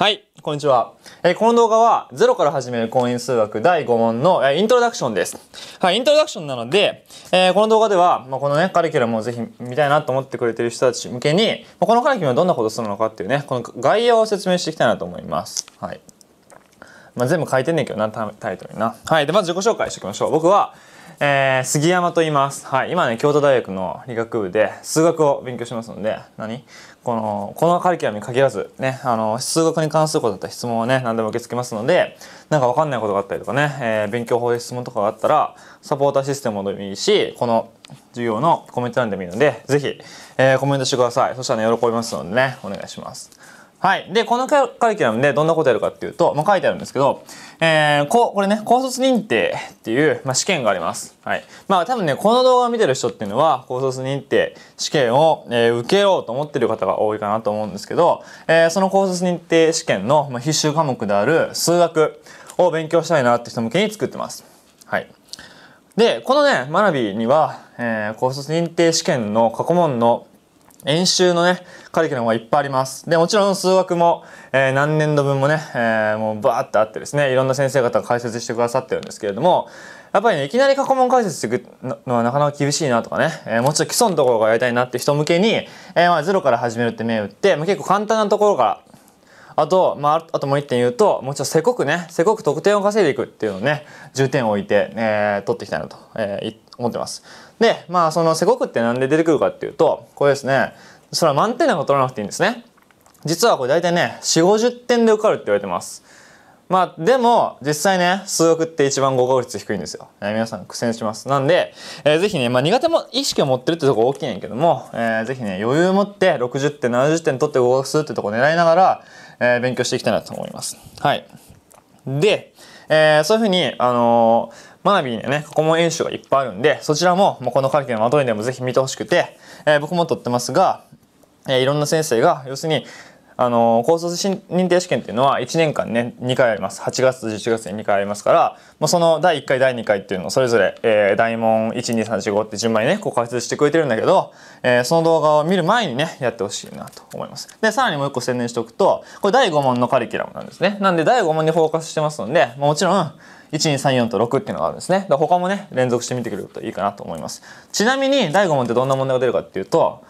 はい、こんにちは。えー、この動画は0から始める婚姻数学第5問の、えー、イントロダクションです。はい、イントロダクションなので、えー、この動画では、まあ、このね、カリキュラムをぜひ見たいなと思ってくれてる人たち向けに、まあ、このカリキュラムはどんなことするのかっていうね、この概要を説明していきたいなと思います。はい。まあ、全部書いてんねんけどな、タイトルにな。はい、で、まず自己紹介しておきましょう。僕は、えー、杉山と言います。はい。今ね、京都大学の理学部で数学を勉強しますので、何？この、このカリキュラムに限らず、ね、あの、数学に関することだったら質問をね、何でも受け付けますので、なんかわかんないことがあったりとかね、えー、勉強法で質問とかがあったら、サポーターシステムでもいいし、この授業のコメント欄でもいいので、ぜひ、えー、コメントしてください。そしたらね、喜びますのでね、お願いします。はい。で、このカリキュラムでどんなことやるかっていうと、まあ、書いてあるんですけど、えー、こ、これね、高卒認定っていう、まあ、試験があります。はい。まあ、多分ね、この動画を見てる人っていうのは、高卒認定試験を、えー、受けようと思ってる方が多いかなと思うんですけど、えー、その高卒認定試験の、まあ、必修科目である数学を勉強したいなって人向けに作ってます。はい。で、このね、学びには、えー、高卒認定試験の過去問の演習のね、カリキュラムはいっぱいあります。で、もちろん数学も、えー、何年度分もね、えー、もうバーってあってですね、いろんな先生方が解説してくださってるんですけれども、やっぱりね、いきなり過去問解説していくのはなかなか厳しいなとかね、えー、もうちょっと基礎のところがやりたいなって人向けに、えー、まあゼロから始めるって目打って、まあ、結構簡単なところからあと、まあ、あともう一点言うと、もうちょっとせこくね、せこく得点を稼いでいくっていうのをね、重点を置いて、えー、取っていきたいなと、えー、思ってます。で、まあ、そのせこくってなんで出てくるかっていうと、これですね、それは満点なんか取らなくていいんですね。実はこれ大体ね、4、50点で受かるって言われてます。まあ、でも、実際ね、数学って一番合格率低いんですよ。えー、皆さん苦戦します。なんで、えー、ぜひね、まあ苦手も意識を持ってるってとこ大きいんやけども、えー、ぜひね、余裕を持って60点、70点取って合格するってとこ狙いながら、えー、勉強していきたいなと思います。はい。で、えー、そういうふうに、あのー、学びにね、過去問演習がいっぱいあるんで、そちらも、もうこのカリキュラム後にでもぜひ見てほしくて、えー、僕も取ってますが、えー、いろんな先生が要するにあの高卒認定試験っていうのは1年間ね2回あります。8月と11月に2回ありますから、まあ、その第1回第2回っていうのをそれぞれ、えー、大問12345って順番にねこう解説してくれてるんだけど、えー、その動画を見る前にねやってほしいなと思います。でさらにもう一個宣伝しておくとこれ第5問のカリキュラムなんですね。なんで第5問にフォーカスしてますので、もちろん1234と6っていうのがあるんですね。他もね連続して見てくれるといいかなと思います。ちなみに第5問ってどんな問題が出るかっていうと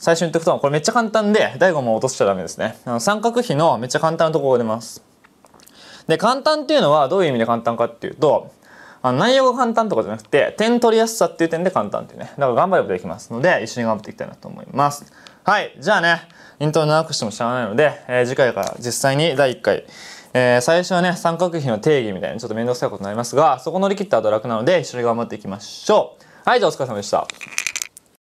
最初に言っておくとこれめっちゃ簡単で第5問落としちゃダメですね。あの三角比のめっちゃ簡単なところが出ます。で簡単っていうのはどういう意味で簡単かっていうとあの内容が簡単とかじゃなくて点取りやすさっていう点で簡単っていうね。だから頑張ればできますので一緒に頑張っていきたいなと思います。はいじゃあねイントロ長くしても知らないので、えー、次回から実際に第1回。えー、最初はね三角比の定義みたいなちょっと面倒くさいことになりますがそこ乗り切った後楽なので一緒に頑張っていきましょう。はいじゃあお疲れ様でした。